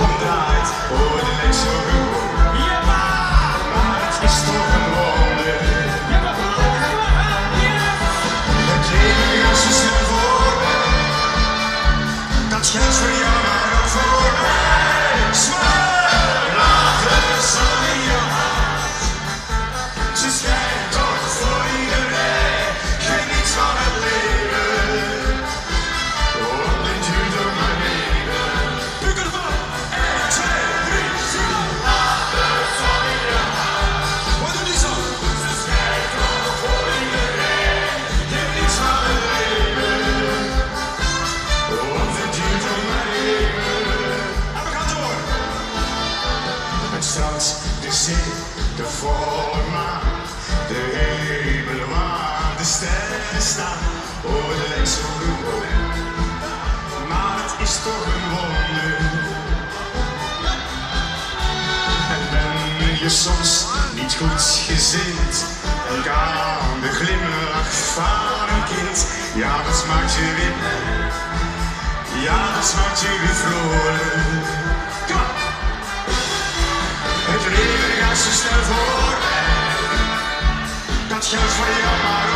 omdraait. Oh, het lijkt zo gewoon. De volle maan, de hemel waar de sterren staan. Oh, het lijkt zo maar het is toch een wonder. En ben je soms niet goed gezind, en kan de glimlach van een kind, ja, dat maakt je blij. Ja, dat maakt je weer vrolijk. Snel voorbij. Dat geldt voor jou, maar